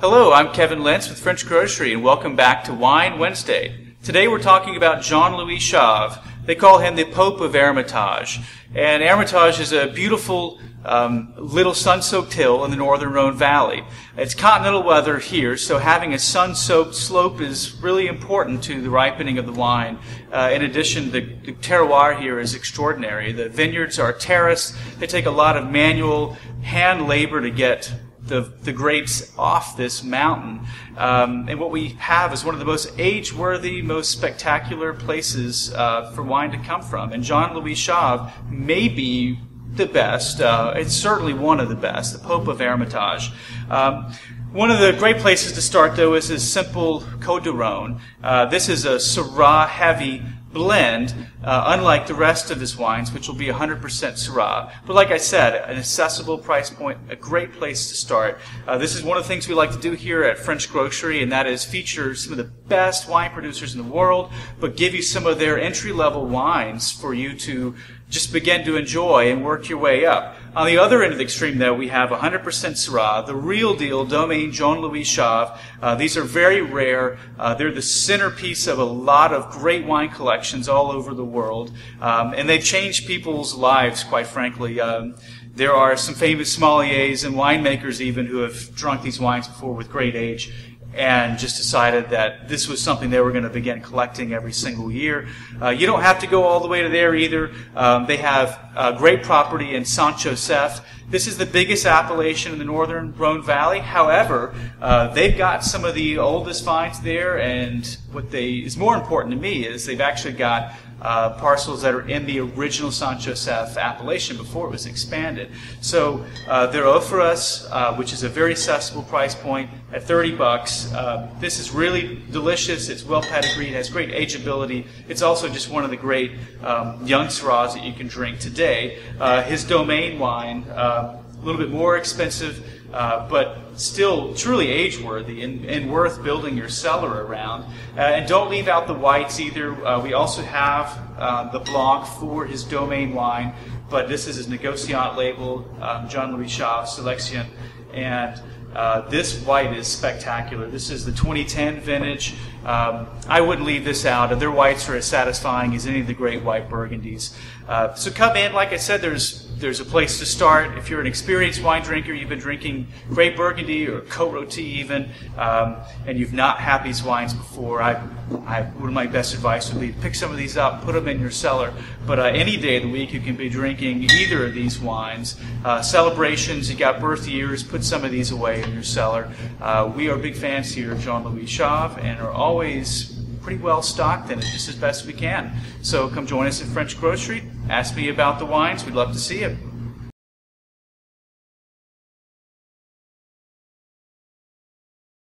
Hello, I'm Kevin Lentz with French Grocery, and welcome back to Wine Wednesday. Today we're talking about Jean Louis Chave. They call him the Pope of Hermitage. And Hermitage is a beautiful um, little sun-soaked hill in the northern Rhone Valley. It's continental weather here, so having a sun-soaked slope is really important to the ripening of the wine. Uh, in addition, the, the terroir here is extraordinary. The vineyards are terraced. They take a lot of manual hand labor to get the, the grapes off this mountain. Um, and what we have is one of the most age worthy, most spectacular places uh, for wine to come from. And Jean Louis Chave may be the best. Uh, it's certainly one of the best, the Pope of Hermitage. Um, one of the great places to start, though, is this simple Rhône. Uh, this is a Syrah heavy blend, uh, unlike the rest of his wines, which will be 100% Syrah. But like I said, an accessible price point, a great place to start. Uh, this is one of the things we like to do here at French Grocery, and that is feature some of the best wine producers in the world, but give you some of their entry level wines for you to just begin to enjoy and work your way up. On the other end of the extreme, though, we have 100% Syrah, the real deal Jean Louis Chave. Uh, these are very rare. Uh, they're the centerpiece of a lot of great wine collections all over the world, um, and they've changed people's lives, quite frankly. Um, there are some famous sommeliers and winemakers even who have drunk these wines before with great age and just decided that this was something they were going to begin collecting every single year. Uh, you don't have to go all the way to there either. Um, they have uh, great property in Saint Joseph. This is the biggest appellation in the northern Rhone Valley. However, uh, they've got some of the oldest vines there, and what they is more important to me is they've actually got uh, parcels that are in the original Saint Joseph appellation before it was expanded. So uh, they're Offerus, uh, which is a very accessible price point at 30 bucks. Uh, this is really delicious. It's well pedigreed, it has great ageability. It's also just one of the great um, young Syrahs that you can drink today. Uh, his domain wine, uh, a little bit more expensive uh, but still truly age worthy and, and, worth building your cellar around. Uh, and don't leave out the whites either. Uh, we also have uh, the Blanc for his domain wine, but this is his Negociant label, um, Jean Louis Chave Selection. And uh, this white is spectacular. This is the 2010 vintage. Um, I wouldn't leave this out. Their whites are as satisfying as any of the great white burgundies. Uh, so come in. Like I said, there's there's a place to start. If you're an experienced wine drinker, you've been drinking Great Burgundy or Côte Rôtie even, um, and you've not had these wines before, I, I, one of my best advice would be pick some of these up, put them in your cellar. But uh, any day of the week, you can be drinking either of these wines. Uh, celebrations, you got birth years, put some of these away in your cellar. Uh, we are big fans here of Jean Louis Chave and are always pretty well stocked in it just as best we can. So come join us at French Grocery. Ask me about the wines. We'd love to see you.